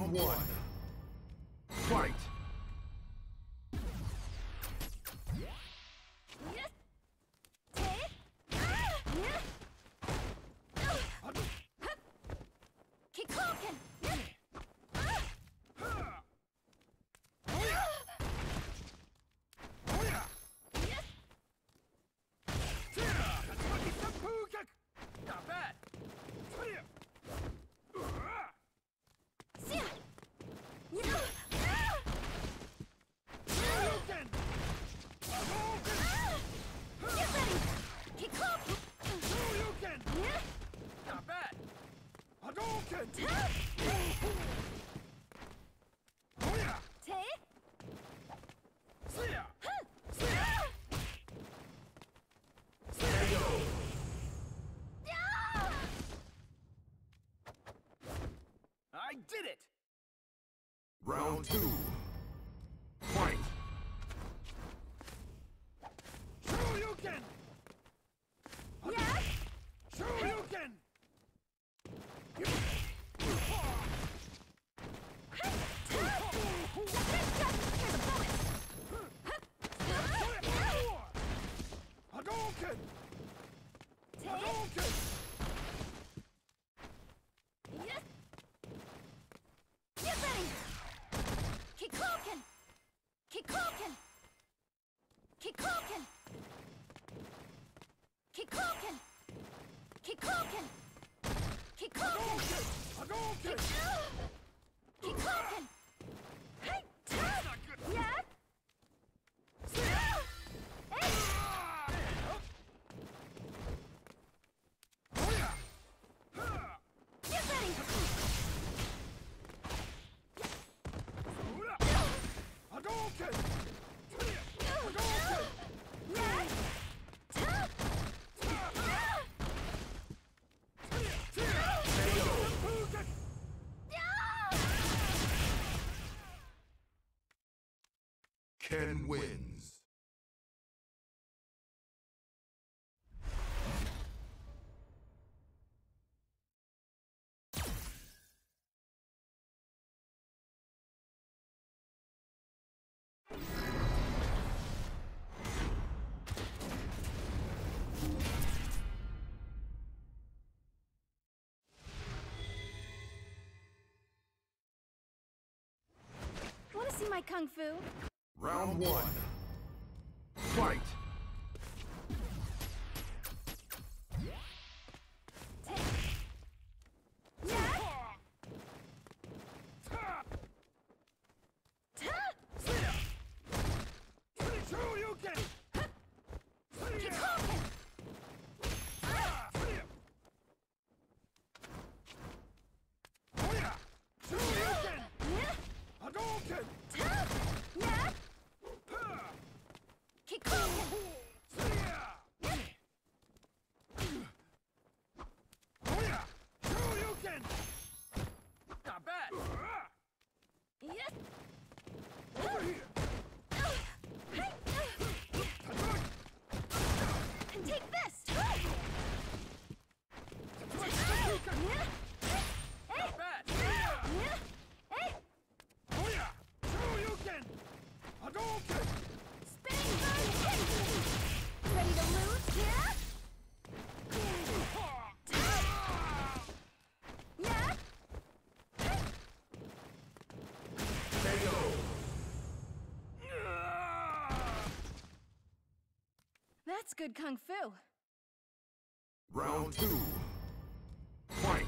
Round one. Fight! did it! Round two. Kikoken! Kikoken! Kikoken! Kikoken! Kikoken! Kikoken! Kikoken! wins. see my kung fu? Round one. Fight! That's good kung fu. Round two. Fight.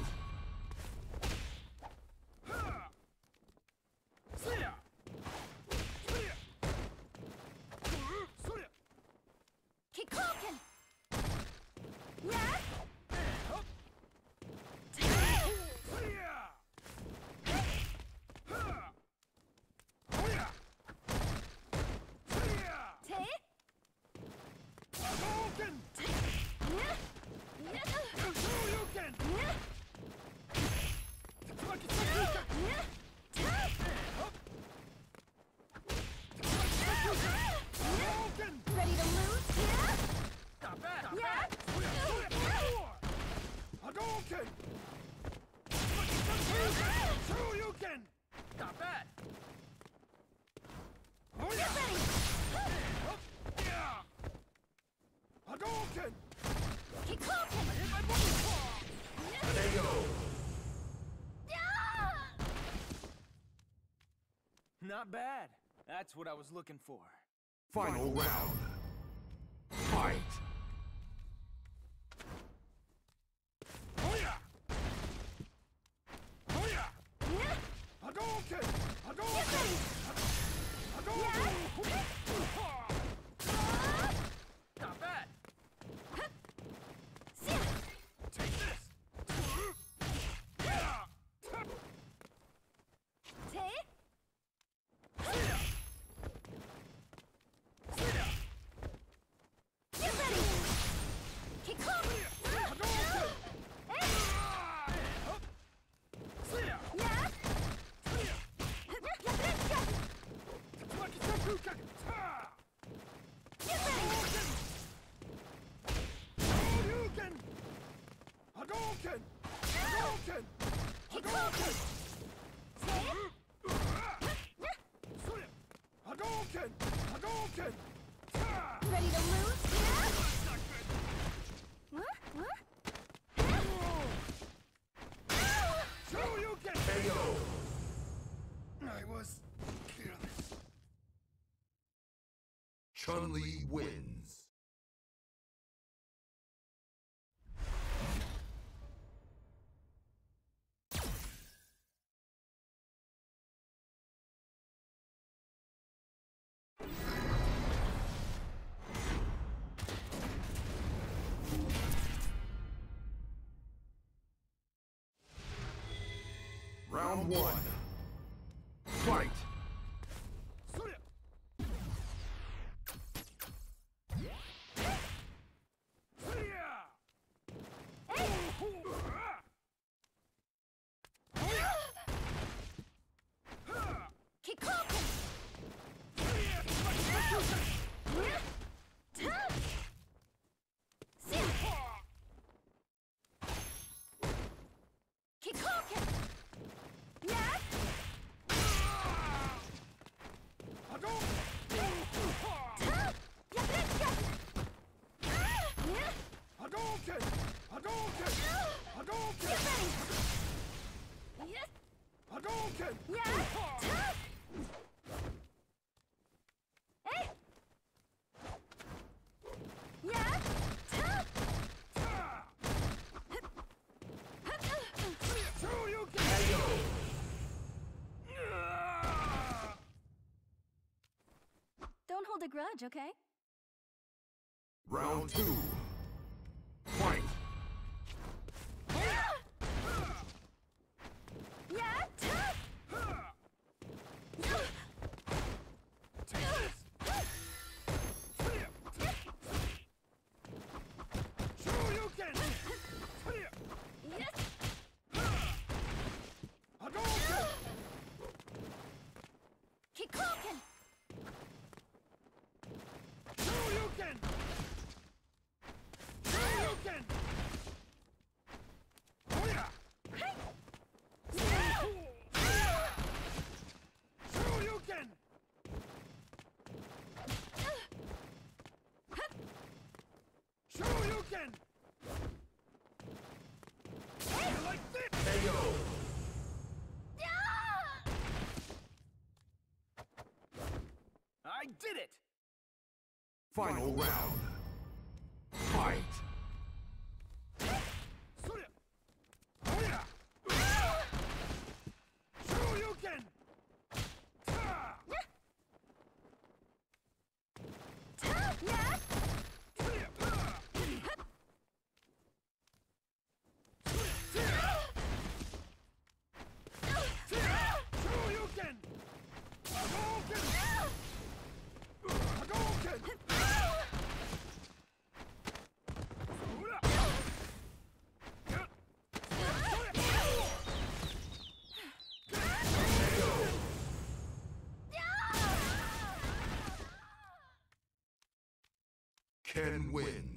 can! Two you can! Stop that! Get ready! Hadouken! Kikoken! I hit my body! There you go! Not bad. That's what I was looking for. Final round. Fight! Ready to? Huh? Shoryuken! KO. I was careless. Chun Li wins. Round one. Fight. Sleya! Sleya! Kikoken! Yeah? Ta! See ya! Kikoken! Yeah? Ta! Yakuretsuka! Yeah? Hadouken! Hadouken! Hadouken! Get ready! Yes? Hadouken! Yeah? Ta! Hey! Yeah? Ta! Ta! Shoryuken! KO. Don't hold a grudge, okay? Round two. Fight. Yeah? Ta! Shoryuken! Yes? Hadouken! Kikoken! Shoryuken! Shoryuken! Oh yeah! Hey! Shoryuken! Shoryuken! You like this? KO. I did it! Final round. Fight. Yeah! Ken wins.